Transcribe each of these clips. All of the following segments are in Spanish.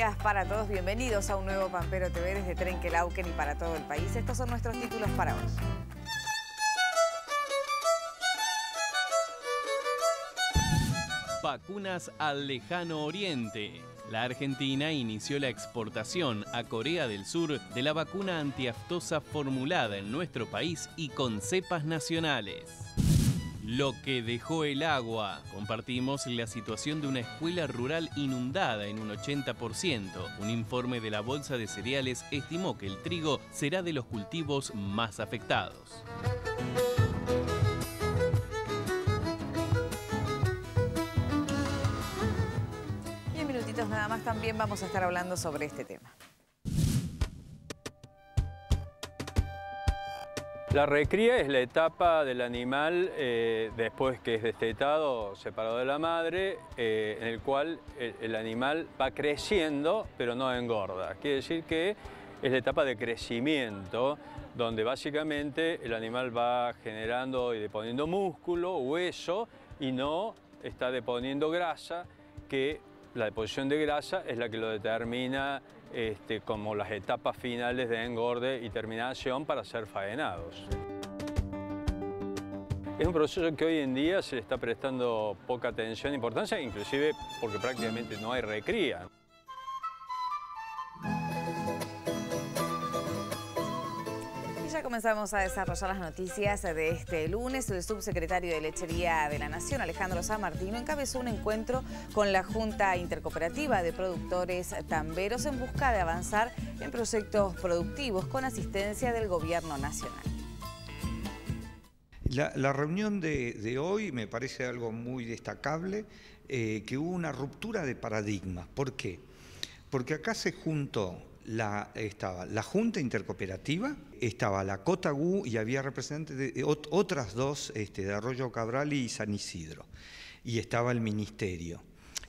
días para todos. Bienvenidos a un nuevo Pampero TV desde Trenquelauquen y para todo el país. Estos son nuestros títulos para hoy. Vacunas al lejano oriente. La Argentina inició la exportación a Corea del Sur de la vacuna antiaftosa formulada en nuestro país y con cepas nacionales. Lo que dejó el agua. Compartimos la situación de una escuela rural inundada en un 80%. Un informe de la Bolsa de Cereales estimó que el trigo será de los cultivos más afectados. Y en minutitos nada más también vamos a estar hablando sobre este tema. La recría es la etapa del animal eh, después que es destetado, separado de la madre, eh, en el cual el, el, animal va creciendo pero no engorda. Quiere decir que es la etapa de crecimiento donde básicamente el animal va generando y deponiendo músculo, hueso y no está deponiendo grasa, que la deposición de grasa es la que lo determina este, como las etapas finales de engorde y terminación para ser faenados. Es un proceso que hoy en día se le está prestando poca atención e importancia, inclusive porque prácticamente no hay recría. Comenzamos a desarrollar las noticias de este lunes. El subsecretario de Lechería de la Nación, Alejandro San Martino, encabezó un encuentro con la Junta Intercooperativa de Productores Tamberos en busca de avanzar en proyectos productivos con asistencia del Gobierno Nacional. La, reunión de, de, hoy me parece algo muy destacable, eh, que hubo una ruptura de paradigmas. ¿Por qué? Porque acá se juntó la, estaba la Junta Intercooperativa, estaba la Cotagú y había representantes de otras dos, este, de Arroyo Cabral y San Isidro, y estaba el Ministerio.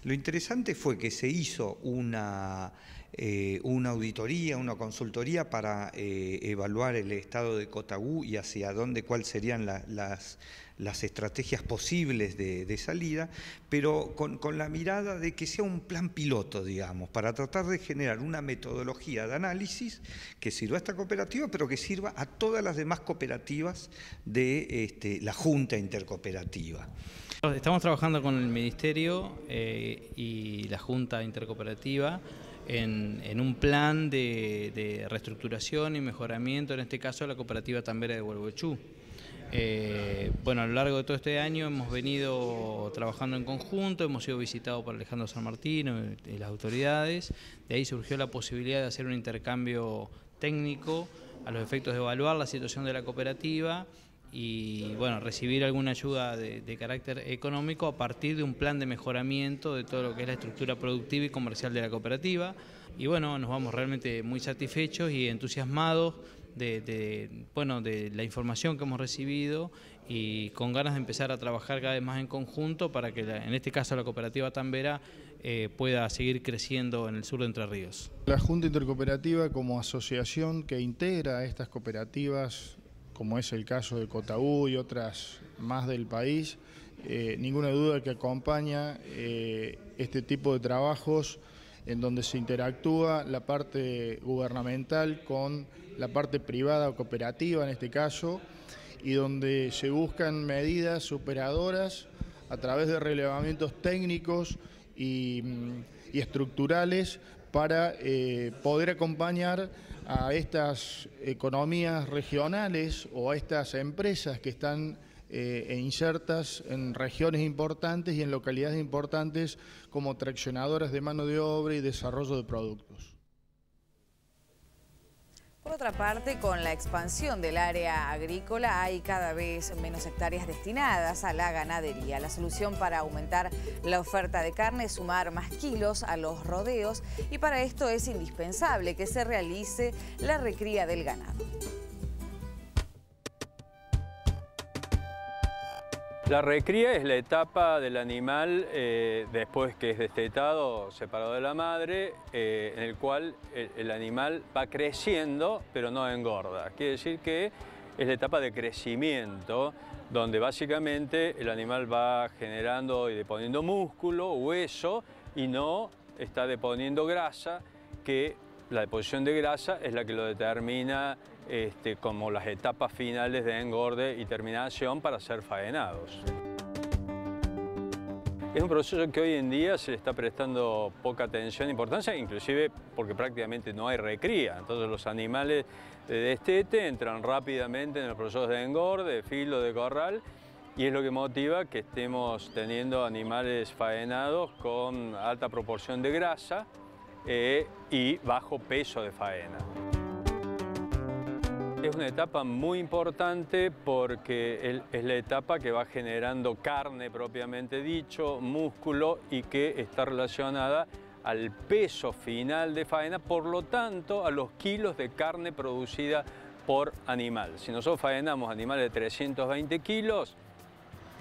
Lo interesante fue que se hizo una, eh, una auditoría, una consultoría para eh, evaluar el estado de Cotagú y hacia dónde, cuáles serían la, las, estrategias posibles de, salida, pero con, con, la mirada de que sea un plan piloto, digamos, para tratar de generar una metodología de análisis que sirva a esta cooperativa, pero que sirva a todas las demás cooperativas de este, la Junta Intercooperativa. Estamos trabajando con el Ministerio eh, y la Junta Intercooperativa en, en un plan de, de, reestructuración y mejoramiento, en este caso la cooperativa Tambera de Huelhuechú. Eh, bueno, a lo largo de todo este año hemos venido trabajando en conjunto, hemos sido visitados por Alejandro San Martino y las autoridades, de ahí surgió la posibilidad de hacer un intercambio técnico a los efectos de evaluar la situación de la cooperativa y bueno, recibir alguna ayuda de, de, carácter económico a partir de un plan de mejoramiento de todo lo que es la estructura productiva y comercial de la cooperativa. Y bueno, nos vamos realmente muy satisfechos y entusiasmados de, bueno, de la información que hemos recibido y con ganas de empezar a trabajar cada vez más en conjunto para que la, en este caso la cooperativa Tambera eh, pueda seguir creciendo en el sur de Entre Ríos. La Junta Intercooperativa como asociación que integra estas cooperativas como es el caso de Cotabú y otras más del país, eh, ninguna duda que acompaña eh, este tipo de trabajos en donde se interactúa la parte gubernamental con la parte privada o cooperativa en este caso, y donde se buscan medidas superadoras a través de relevamientos técnicos y, y estructurales para eh, poder acompañar a estas economías regionales o a estas empresas que están eh, insertas en regiones importantes y en localidades importantes como traccionadoras de mano de obra y desarrollo de productos. Por otra parte, con la expansión del área agrícola hay cada vez menos hectáreas destinadas a la ganadería. La solución para aumentar la oferta de carne es sumar más kilos a los rodeos y para esto es indispensable que se realice la recría del ganado. La recría es la etapa del animal eh, después que es destetado, separado de la madre, eh, en el cual el, el, animal va creciendo pero no engorda. Quiere decir que es la etapa de crecimiento donde básicamente el animal va generando y deponiendo músculo, hueso y no está deponiendo grasa, que la deposición de grasa es la que lo determina este, como las etapas finales de engorde y terminación para ser faenados. Es un proceso que hoy en día se le está prestando poca atención e importancia, inclusive porque prácticamente no hay recría. Entonces los animales de destete entran rápidamente en el proceso de engorde, de filo, de corral, y es lo que motiva que estemos teniendo animales faenados con alta proporción de grasa eh, y bajo peso de faena. Es una etapa muy importante porque es la etapa que va generando carne propiamente dicho, músculo y que está relacionada al peso final de faena, por lo tanto a los kilos de carne producida por animal. Si nosotros faenamos animales de 320 kilos,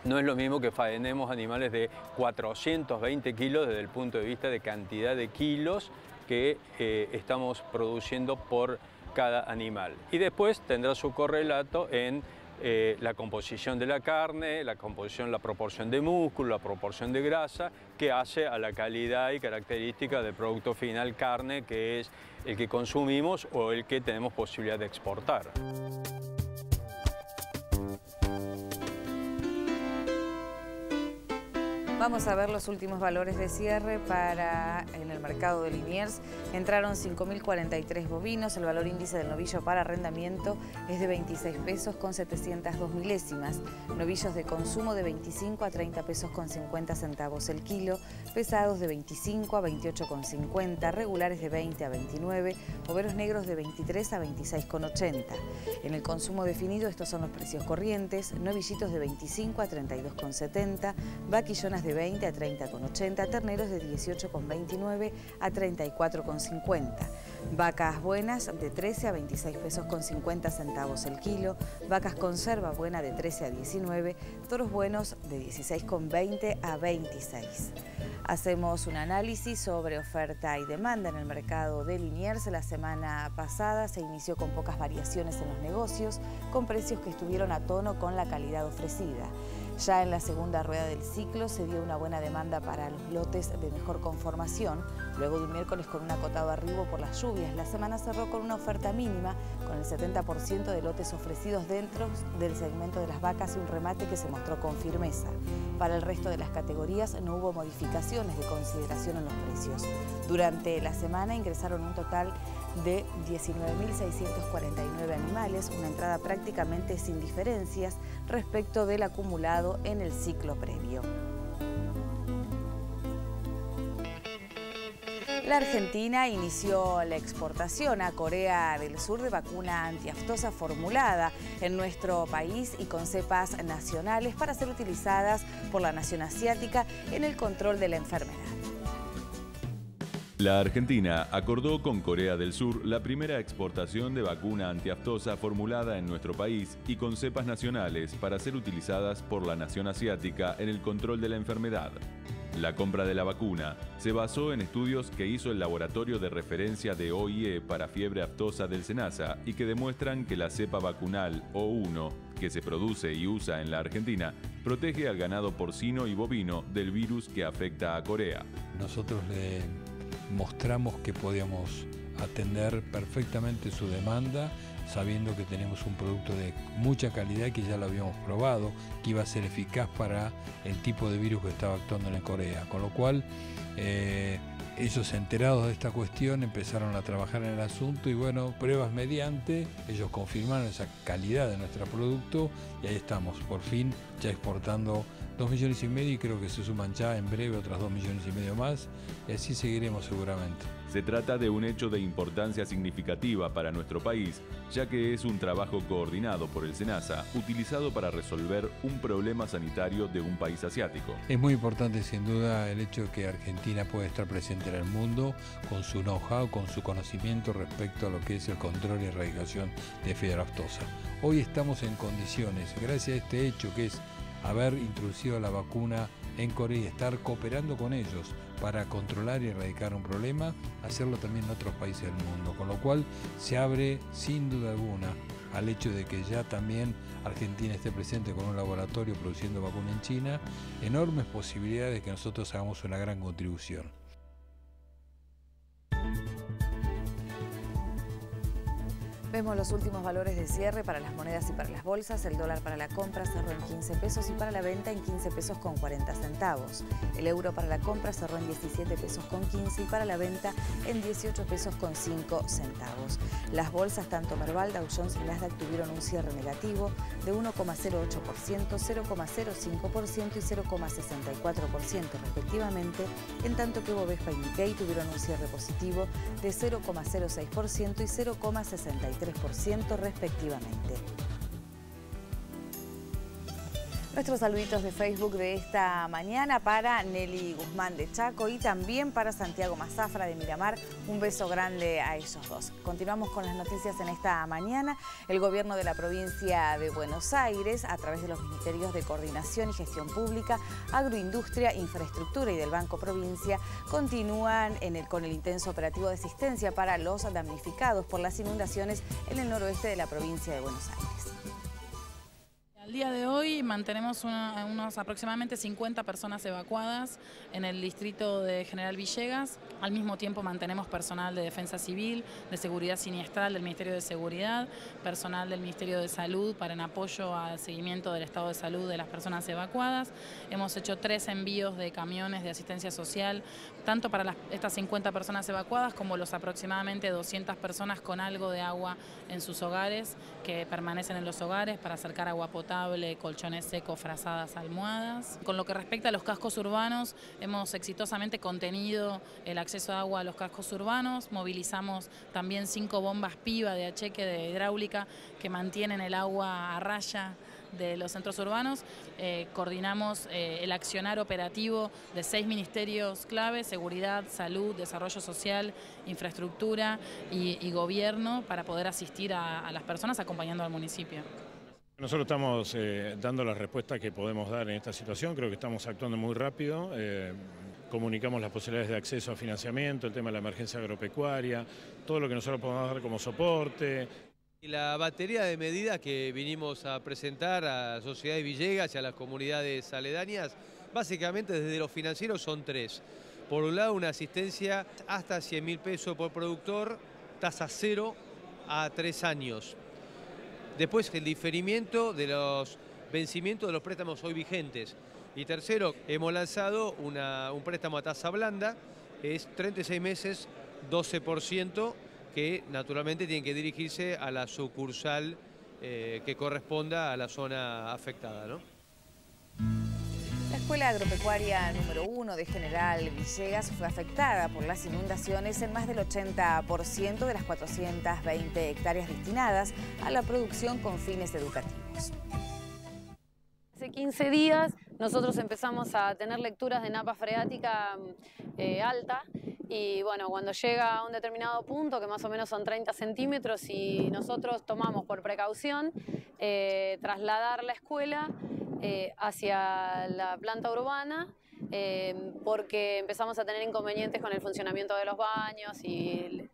no es lo mismo que faenemos animales de 420 kilos desde el punto de vista de cantidad de kilos que eh, estamos produciendo por cada animal. Y después tendrá su correlato en eh, la composición de la carne, la composición, la proporción de músculo, la proporción de grasa, que hace a la calidad y característica del producto final carne, que es el que consumimos o el que tenemos posibilidad de exportar. Vamos a ver los últimos valores de cierre para en el mercado de Liniers. Entraron 5.043 bovinos, el valor índice del novillo para arrendamiento es de 26 pesos con 702 milésimas. Novillos de consumo de 25 a 30 pesos con 50 centavos el kilo, pesados de 25 a 28 con 50, regulares de 20 a 29, overos negros de 23 a 26 con 80. En el consumo definido estos son los precios corrientes, novillitos de 25 a 32 con 70, vaquillonas de 20 a 30,80, terneros de 18,29 a 34,50. Vacas buenas de 13 a 26 pesos con 50 centavos el kilo, vacas conserva buena de 13 a 19, toros buenos de 16,20 a 26. Hacemos un análisis sobre oferta y demanda en el mercado de Liniers. La semana pasada se inició con pocas variaciones en los negocios, con precios que estuvieron a tono con la calidad ofrecida. Ya en la segunda rueda del ciclo se dio una buena demanda para los lotes de mejor conformación, luego de un miércoles con un acotado arribo por las lluvias. La semana cerró con una oferta mínima, con el 70% de lotes ofrecidos dentro del segmento de las vacas y un remate que se mostró con firmeza. Para el resto de las categorías no hubo modificaciones de consideración en los precios. Durante la semana ingresaron un total de 19.649 animales, una entrada prácticamente sin diferencias respecto del acumulado en el ciclo previo. La Argentina inició la exportación a Corea del Sur de vacuna antiaftosa formulada en nuestro país y con cepas nacionales para ser utilizadas por la nación asiática en el control de la enfermedad. La Argentina acordó con Corea del Sur la primera exportación de vacuna antiaftosa formulada en nuestro país y con cepas nacionales para ser utilizadas por la nación asiática en el control de la enfermedad. La compra de la vacuna se basó en estudios que hizo el Laboratorio de Referencia de OIE para Fiebre Aftosa del SENASA y que demuestran que la cepa vacunal O1, que se produce y usa en la Argentina, protege al ganado porcino y bovino del virus que afecta a Corea. Nosotros le mostramos que podíamos atender perfectamente su demanda sabiendo que tenemos un producto de mucha calidad que ya lo habíamos probado, que iba a ser eficaz para el tipo de virus que estaba actuando en Corea. Con lo cual, eh, ellos enterados de esta cuestión empezaron a trabajar en el asunto y bueno, pruebas mediante, ellos confirmaron esa calidad de nuestro producto y ahí estamos, por fin ya exportando 2 millones y medio y creo que se suman ya en breve otras 2 millones y medio más y así seguiremos seguramente. Se trata de un hecho de importancia significativa para nuestro país, ya que es un trabajo coordinado por el SENASA, utilizado para resolver un problema sanitario de un país asiático. Es muy importante sin duda el hecho de que Argentina pueda estar presente en el mundo con su know-how, con su conocimiento respecto a lo que es el control y erradicación de fiebre aftosa. Hoy estamos en condiciones, gracias a este hecho que es haber introducido la vacuna en Corea y estar cooperando con ellos para controlar y erradicar un problema, hacerlo también en otros países del mundo, con lo cual se abre sin duda alguna al hecho de que ya también Argentina esté presente con un laboratorio produciendo vacuna en China, enormes posibilidades de que nosotros hagamos una gran contribución. Vemos los últimos valores de cierre para las monedas y para las bolsas. El dólar para la compra cerró en 15 pesos y para la venta en 15 pesos con 40 centavos. El euro para la compra cerró en 17 pesos con 15 y para la venta en 18 pesos con 5 centavos. Las bolsas tanto Merval, Dow Jones y Nasdaq tuvieron un cierre negativo de 1,08%, 0,05% y 0,64% respectivamente, en tanto que Bovespa y Nikkei tuvieron un cierre positivo de 0,06% y 0,63% respectivamente. Nuestros saluditos de Facebook de esta mañana para Nelly Guzmán de Chaco y también para Santiago Mazafra de Miramar. Un beso grande a ellos dos. Continuamos con las noticias en esta mañana. El gobierno de la provincia de Buenos Aires, a través de los ministerios de Coordinación y Gestión Pública, Agroindustria, Infraestructura y del Banco Provincia, continúan con el intenso operativo de asistencia para los damnificados por las inundaciones en el noroeste de la provincia de Buenos Aires. Al día de hoy mantenemos unos aproximadamente 50 personas evacuadas en el distrito de General Villegas. Al mismo tiempo mantenemos personal de defensa civil, de seguridad siniestral del Ministerio de Seguridad, personal del Ministerio de Salud para en apoyo al seguimiento del estado de salud de las personas evacuadas. Hemos hecho tres envíos de camiones de asistencia social, tanto para estas 50 personas evacuadas como los aproximadamente 200 personas con algo de agua en sus hogares que permanecen en los hogares para acercar agua potable colchones secos, frazadas, almohadas. Con lo que respecta a los cascos urbanos, hemos exitosamente contenido el acceso a agua a los cascos urbanos, movilizamos también cinco bombas piva de acheque de hidráulica que mantienen el agua a raya de los centros urbanos. Eh, coordinamos eh, el accionar operativo de seis ministerios clave, seguridad, salud, desarrollo social, infraestructura y, gobierno para poder asistir a las personas acompañando al municipio. Nosotros estamos eh, dando la respuesta que podemos dar en esta situación, creo que estamos actuando muy rápido, comunicamos las posibilidades de acceso a financiamiento, el tema de la emergencia agropecuaria, todo lo que nosotros podemos dar como soporte. La batería de medidas que vinimos a presentar a la sociedad de Villegas y a las comunidades aledañas, básicamente desde lo financiero son tres. Por un lado, una asistencia hasta 100 mil pesos por productor, tasa cero a tres años. Después, el diferimiento de los vencimientos de los préstamos hoy vigentes. Y tercero, hemos lanzado un préstamo a tasa blanda, es 36 meses, 12%, que naturalmente tiene que dirigirse a la sucursal eh, que corresponda a la zona afectada. La Escuela Agropecuaria número 1 de General Villegas fue afectada por las inundaciones en más del 80% de las 420 hectáreas destinadas a la producción con fines educativos. Hace 15 días nosotros empezamos a tener lecturas de napa freática eh, alta y bueno, cuando llega a un determinado punto, que más o menos son 30 centímetros, y nosotros tomamos por precaución eh, trasladar la escuela eh, hacia la planta urbana eh, porque empezamos a tener inconvenientes con el funcionamiento de los baños y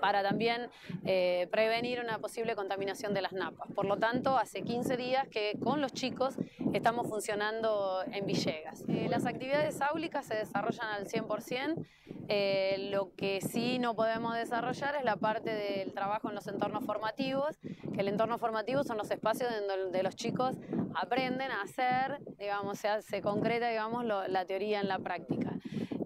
para también eh, prevenir una posible contaminación de las napas. Por lo tanto, hace 15 días que con los chicos estamos funcionando en Villegas. las actividades áulicas se desarrollan al 100%, lo que sí no podemos desarrollar es la parte del trabajo en los entornos formativos, que el entorno formativo son los espacios donde los chicos aprenden a hacer, digamos, se, se concreta, digamos, la teoría en la práctica.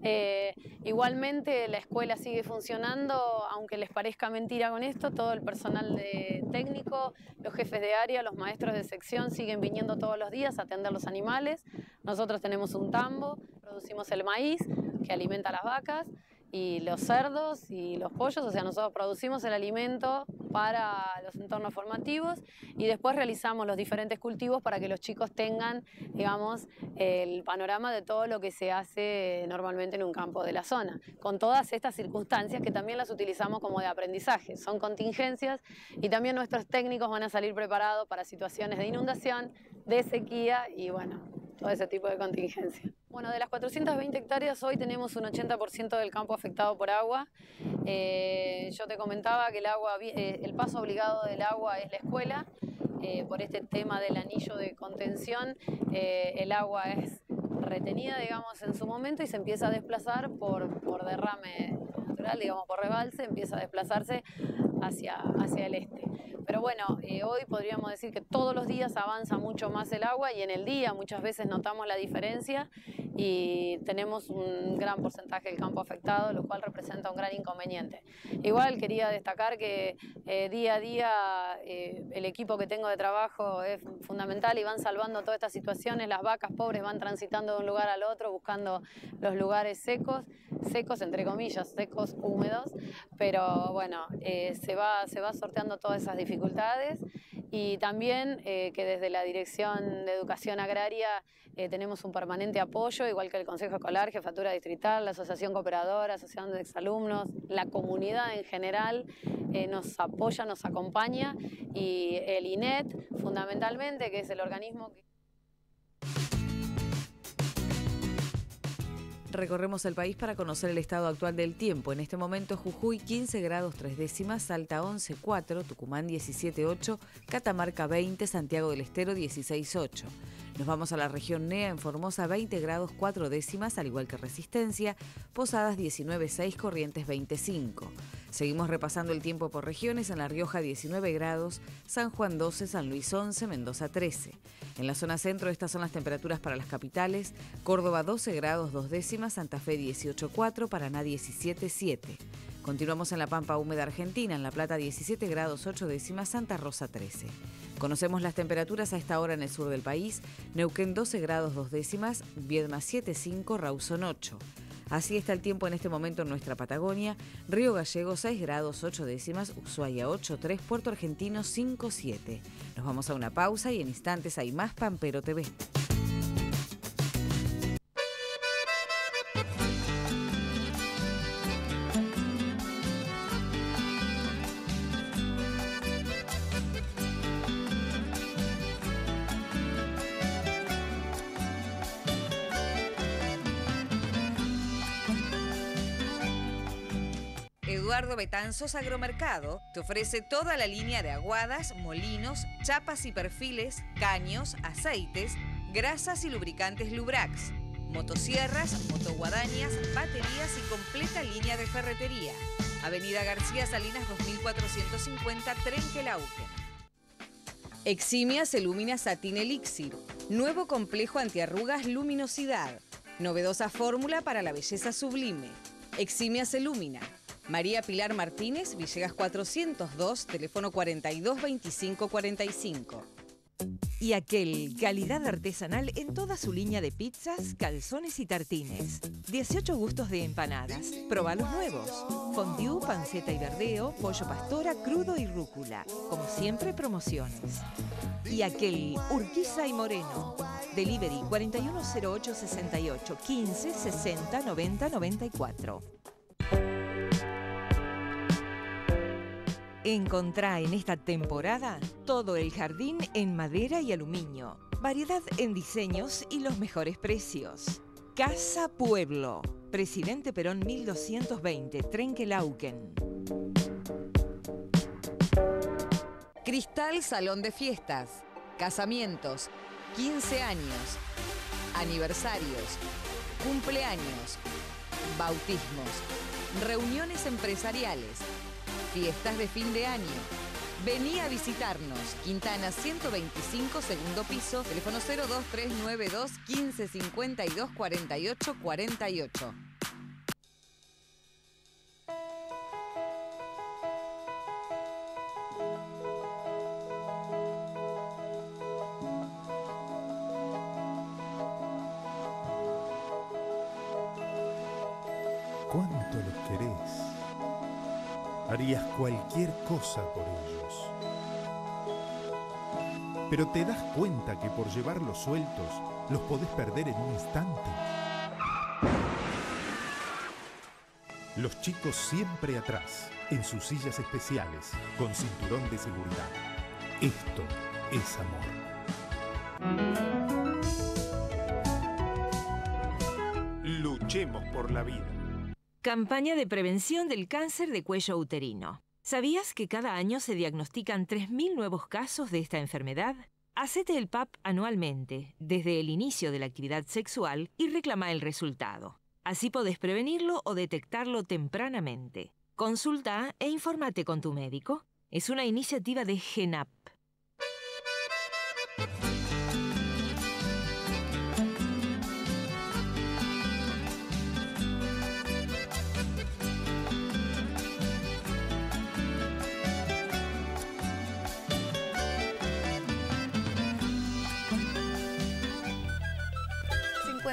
Eh, igualmente la escuela sigue funcionando, aunque les parezca mentira con esto, todo el personal de técnico, los jefes de área, los maestros de sección siguen viniendo todos los días a atender los animales. Nosotros tenemos un tambo, producimos el maíz que alimenta a las vacas y los cerdos y los pollos, o sea, nosotros producimos el alimento para los entornos formativos y después realizamos los diferentes cultivos para que los chicos tengan, digamos, el panorama de todo lo que se hace normalmente en un campo de la zona, con todas estas circunstancias que también las utilizamos como de aprendizaje, son contingencias y también nuestros técnicos van a salir preparados para situaciones de inundación, de sequía y bueno, todo ese tipo de contingencia. Bueno, de las 420 hectáreas hoy tenemos un 80% del campo afectado por agua. Eh, yo te comentaba que el, agua, eh, el paso obligado del agua es la escuela. Eh, por este tema del anillo de contención, el agua es retenida, digamos, en su momento y se empieza a desplazar por, por derrame natural, digamos, por rebalse, empieza a desplazarse hacia, hacia el este. Pero bueno, eh, hoy podríamos decir que todos los días avanza mucho más el agua y en el día muchas veces notamos la diferencia y tenemos un gran porcentaje del campo afectado, lo cual representa un gran inconveniente. Igual quería destacar que eh, día a día eh, el equipo que tengo de trabajo es fundamental y van salvando todas estas situaciones. Las vacas pobres van transitando de un lugar al otro buscando los lugares secos, secos entre comillas, secos húmedos, pero bueno, se, va, se va sorteando todas esas dificultades y también que desde la Dirección de Educación Agraria tenemos un permanente apoyo igual que el Consejo Escolar, Jefatura Distrital, la Asociación Cooperadora, Asociación de Exalumnos, la comunidad en general eh, nos apoya, nos acompaña. Y el INET fundamentalmente, que es el organismo que... Recorremos el país para conocer el estado actual del tiempo. En este momento Jujuy 15 grados 3 décimas, Salta 11 4, Tucumán 17 8, Catamarca 20, Santiago del Estero 16 8. Nos vamos a la región NEA en Formosa 20 grados 4 décimas, al igual que Resistencia, Posadas 19 6, Corrientes 25. Seguimos repasando el tiempo por regiones, en La Rioja 19 grados, San Juan 12, San Luis 11, Mendoza 13. En la zona centro estas son las temperaturas para las capitales, Córdoba 12 grados 2 décimas, Santa Fe 18 4, Paraná 17 7. Continuamos en la Pampa Húmeda Argentina, en La Plata 17 grados 8 décimas, Santa Rosa 13. Conocemos las temperaturas a esta hora en el sur del país, Neuquén 12 grados 2 décimas, Viedma 7,5, Rawson 8. Así está el tiempo en este momento en nuestra Patagonia, Río Gallego 6 grados 8 décimas, Ushuaia 8,3, Puerto Argentino 5,7. Nos vamos a una pausa y en instantes hay más Pampero TV. Betanzos Agromercado te ofrece toda la línea de aguadas, molinos, chapas y perfiles, caños, aceites, grasas y lubricantes Lubrax, motosierras, motoguadañas, baterías y completa línea de ferretería. Avenida García Salinas 2450 Trenquelauquen. Eximias Elumina Satin Elixir. Nuevo complejo antiarrugas Luminosidad. Novedosa fórmula para la belleza sublime. Eximias Elumina. María Pilar Martínez, Villegas 402, teléfono 422545. Y aquel, calidad artesanal en toda su línea de pizzas, calzones y tartines. 18 gustos de empanadas. Proba los nuevos. Fondue, panceta y verdeo, pollo pastora, crudo y rúcula. Como siempre, promociones. Y aquel, Urquiza y Moreno. Delivery 410868 15 60 90 94. Encontrá en esta temporada todo el jardín en madera y aluminio, variedad en diseños y los mejores precios. Casa Pueblo, Presidente Perón 1220, Trenquelauquen. Cristal Salón de Fiestas, casamientos, 15 años, aniversarios, cumpleaños, bautismos, reuniones empresariales fiestas de fin de año. Vení a visitarnos. Quintana 125, segundo piso, teléfono 02392 1552 48 48. Cualquier cosa por ellos. Pero te das cuenta que por llevarlos sueltos los podés perder en un instante. Los chicos siempre atrás, en sus sillas especiales, con cinturón de seguridad. Esto es amor. Luchemos por la vida. Campaña de prevención del cáncer de cuello uterino. ¿Sabías que cada año se diagnostican 3.000 nuevos casos de esta enfermedad? Hacete el PAP anualmente, desde el inicio de la actividad sexual, y reclama el resultado. Así podés prevenirlo o detectarlo tempranamente. Consulta e informate con tu médico. Es una iniciativa de GENAP.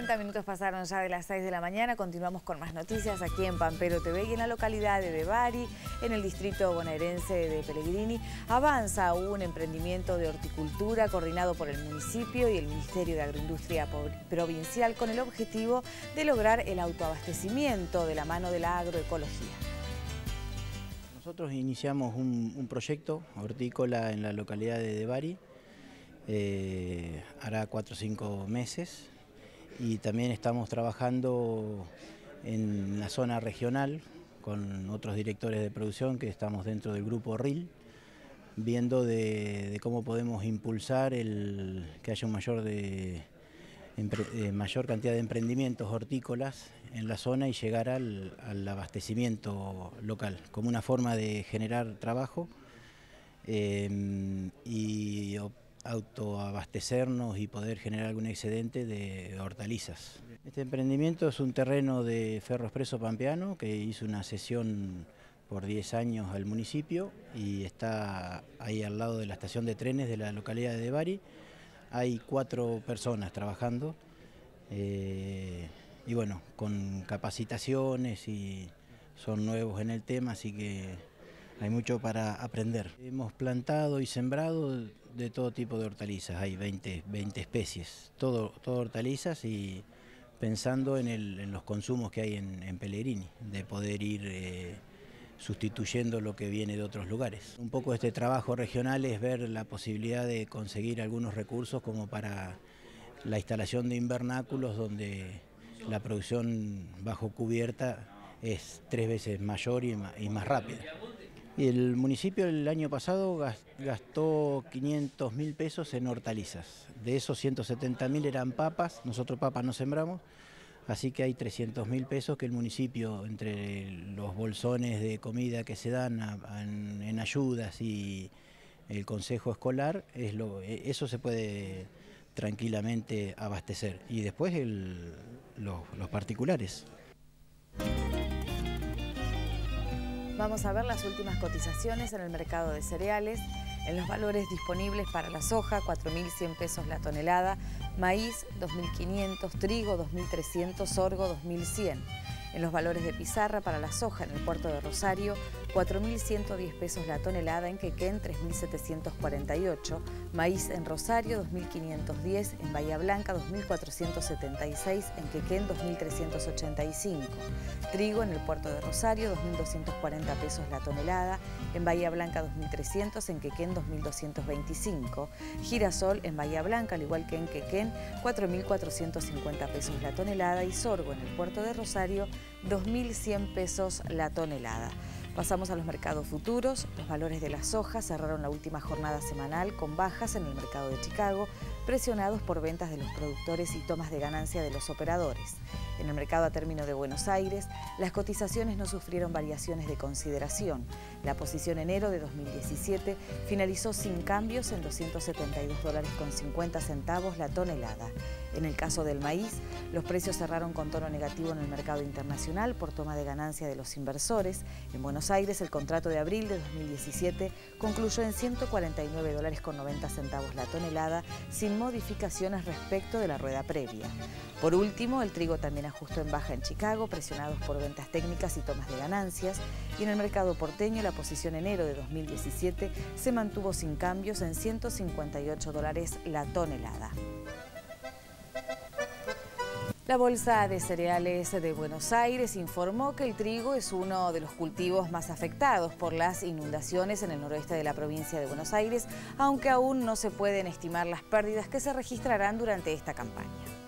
50 minutos pasaron ya de las 6 de la mañana. Continuamos con más noticias aquí en Pampero TV y en la localidad de Bari, en el distrito bonaerense de Pellegrini. Avanza un emprendimiento de horticultura coordinado por el municipio y el Ministerio de Agroindustria Provincial con el objetivo de lograr el autoabastecimiento de la mano de la agroecología. Nosotros iniciamos un, proyecto hortícola en la localidad de Debari, eh, hará cuatro o cinco meses, y también estamos trabajando en la zona regional con otros directores de producción que estamos dentro del grupo RIL, viendo de, cómo podemos impulsar el, que haya un mayor, de, eh, mayor cantidad de emprendimientos hortícolas en la zona y llegar al, abastecimiento local, como una forma de generar trabajo eh, y autoabastecernos y poder generar algún excedente de hortalizas. Este emprendimiento es un terreno de Ferro Expreso Pampeano que hizo una sesión por 10 años al municipio y está ahí al lado de la estación de trenes de la localidad de Bari. Hay cuatro personas trabajando eh, y bueno, con capacitaciones y son nuevos en el tema, así que hay mucho para aprender. Hemos plantado y sembrado de todo tipo de hortalizas, hay 20, 20 especies, todo, todo hortalizas y pensando en, los consumos que hay en, Pellegrini, de poder ir eh, sustituyendo lo que viene de otros lugares. Un poco este trabajo regional es ver la posibilidad de conseguir algunos recursos como para la instalación de invernáculos donde la producción bajo cubierta es tres veces mayor y más rápida. El municipio el año pasado gastó 500 mil pesos en hortalizas. De esos 170 mil eran papas, nosotros papas no sembramos, así que hay 300 mil pesos que el municipio, entre los bolsones de comida que se dan en, ayudas y el consejo escolar, e, eso se puede tranquilamente abastecer. Y después los particulares. Vamos a ver las últimas cotizaciones en el mercado de cereales. En los valores disponibles para la soja, 4.100 pesos la tonelada, maíz 2.500, trigo 2.300, sorgo 2.100 en los valores de pizarra para la soja en el puerto de Rosario, 4.110 pesos la tonelada, en Quequén 3.748, maíz en Rosario 2.510, en Bahía Blanca 2.476, en Quequén 2.385, trigo en el puerto de Rosario 2.240 pesos la tonelada, en Bahía Blanca 2.300, en Quequén 2.225, girasol en Bahía Blanca, al igual que en Quequén 4.450 pesos la tonelada y sorgo en el puerto de Rosario 2.100 pesos la tonelada. Pasamos a los mercados futuros. Los valores de la soja cerraron la última jornada semanal con bajas en el mercado de Chicago, presionados por ventas de los productores y tomas de ganancia de los operadores. En el mercado a término de Buenos Aires, las cotizaciones no sufrieron variaciones de consideración. La posición enero de 2017 finalizó sin cambios en 272 dólares con 50 centavos la tonelada. En el caso del maíz, los precios cerraron con tono negativo en el mercado internacional por toma de ganancia de los inversores. En Buenos Aires, el contrato de abril de 2017 concluyó en 149 dólares con 90 centavos la tonelada, sin modificaciones respecto de la rueda previa. Por último, el trigo también ajustó en baja en Chicago, presionados por ventas técnicas y tomas de ganancias. Y en el mercado porteño, la posición enero de 2017 se mantuvo sin cambios en 158 dólares la tonelada. La Bolsa de Cereales de Buenos Aires informó que el trigo es uno de los cultivos más afectados por las inundaciones en el noroeste de la provincia de Buenos Aires, aunque aún no se pueden estimar las pérdidas que se registrarán durante esta campaña.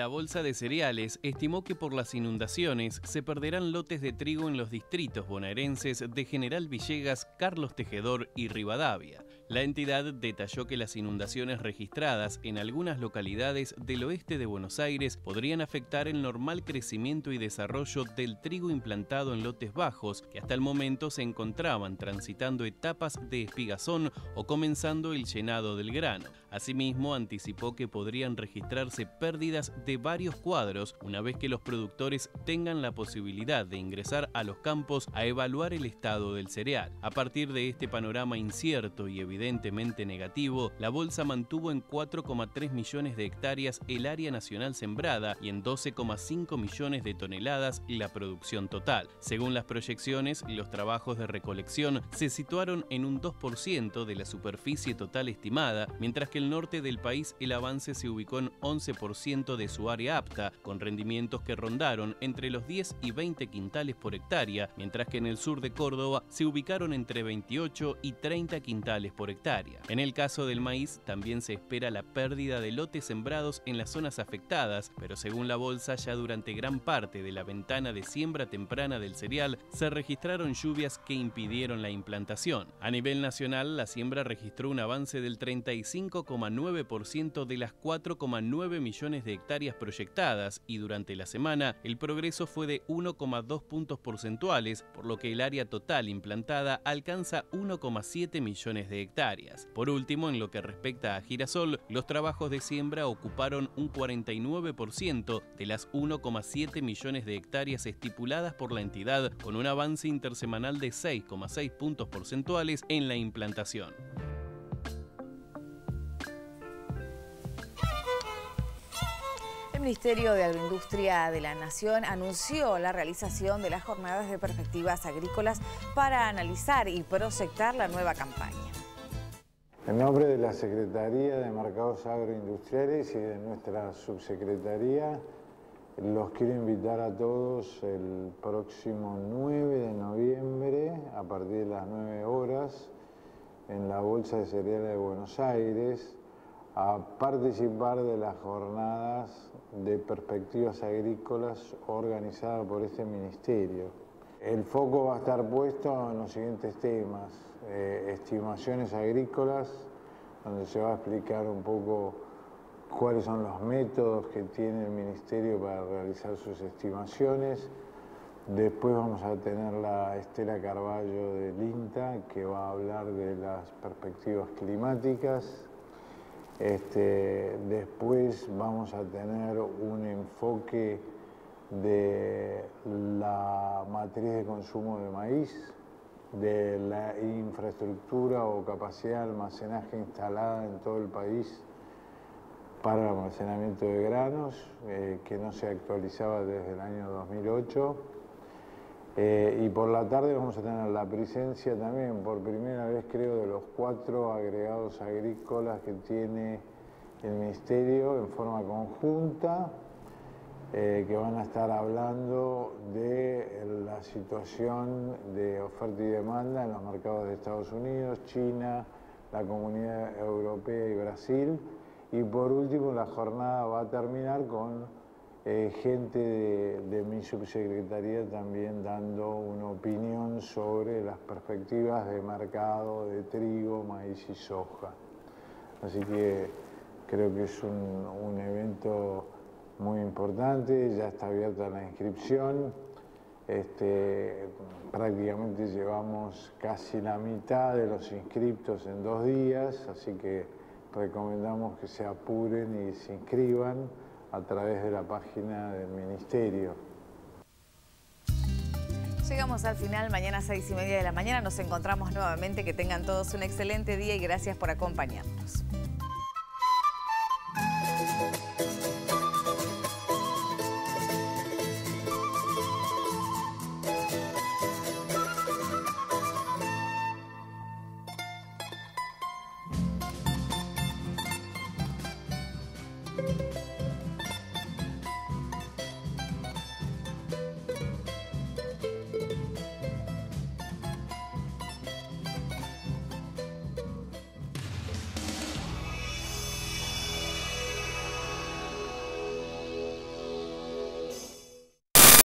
La Bolsa de Cereales estimó que por las inundaciones se perderán lotes de trigo en los distritos bonaerenses de General Villegas, Carlos Tejedor y Rivadavia. La entidad detalló que las inundaciones registradas en algunas localidades del oeste de Buenos Aires podrían afectar el normal crecimiento y desarrollo del trigo implantado en lotes bajos, que hasta el momento se encontraban transitando etapas de espigazón o comenzando el llenado del grano. Asimismo, anticipó que podrían registrarse pérdidas de varios cuadros una vez que los productores tengan la posibilidad de ingresar a los campos a evaluar el estado del cereal. A partir de este panorama incierto y evidente, evidentemente negativo, la bolsa mantuvo en 4,3 millones de hectáreas el área nacional sembrada y en 12,5 millones de toneladas la producción total. Según las proyecciones, los trabajos de recolección se situaron en un 2% de la superficie total estimada, mientras que el norte del país el avance se ubicó en 11% de su área apta, con rendimientos que rondaron entre los 10 y 20 quintales por hectárea, mientras que en el sur de Córdoba se ubicaron entre 28 y 30 quintales por hectárea. En el caso del maíz, también se espera la pérdida de lotes sembrados en las zonas afectadas, pero según la bolsa, ya durante gran parte de la ventana de siembra temprana del cereal se registraron lluvias que impidieron la implantación. A nivel nacional, la siembra registró un avance del 35,9% de las 4,9 millones de hectáreas proyectadas y durante la semana el progreso fue de 1,2 puntos porcentuales, por lo que el área total implantada alcanza 1,7 millones de hectáreas. Por último, en lo que respecta a girasol, los trabajos de siembra ocuparon un 49% de las 1,7 millones de hectáreas estipuladas por la entidad, con un avance intersemanal de 6,6 puntos porcentuales en la implantación. El Ministerio de Agroindustria de la Nación anunció la realización de las jornadas de perspectivas agrícolas para analizar y proyectar la nueva campaña. En nombre de la Secretaría de Mercados Agroindustriales y de nuestra subsecretaría, los quiero invitar a todos el próximo 9 de noviembre, a partir de las 9 horas, en la Bolsa de Cereales de Buenos Aires, a participar de las jornadas de perspectivas agrícolas organizadas por este ministerio. El foco va a estar puesto en los siguientes temas eh, estimaciones agrícolas, donde se va a explicar un poco cuáles son los métodos que tiene el Ministerio para realizar sus estimaciones. Después vamos a tener la Estela Carballo del INTA, que va a hablar de las perspectivas climáticas. Este, después vamos a tener un enfoque de la matriz de consumo de maíz, de la infraestructura o capacidad de almacenaje instalada en todo el país para el almacenamiento de granos, eh, que no se actualizaba desde el año 2008. Eh, y por la tarde vamos a tener la presencia también, por primera vez creo, de los cuatro agregados agrícolas que tiene el Ministerio en forma conjunta eh, que van a estar hablando de la situación de oferta y demanda en los mercados de Estados Unidos, China, la Comunidad Europea y Brasil. Y por último, la jornada va a terminar con eh, gente de, de, mi subsecretaría también dando una opinión sobre las perspectivas de mercado de trigo, maíz y soja. Así que creo que es un, un evento muy importante, ya está abierta la inscripción. Este, prácticamente llevamos casi la mitad de los inscriptos en dos días, así que recomendamos que se apuren y se inscriban a través de la página del Ministerio. Llegamos al final, mañana seis y media de la mañana nos encontramos nuevamente. Que tengan todos un excelente día y gracias por acompañarnos.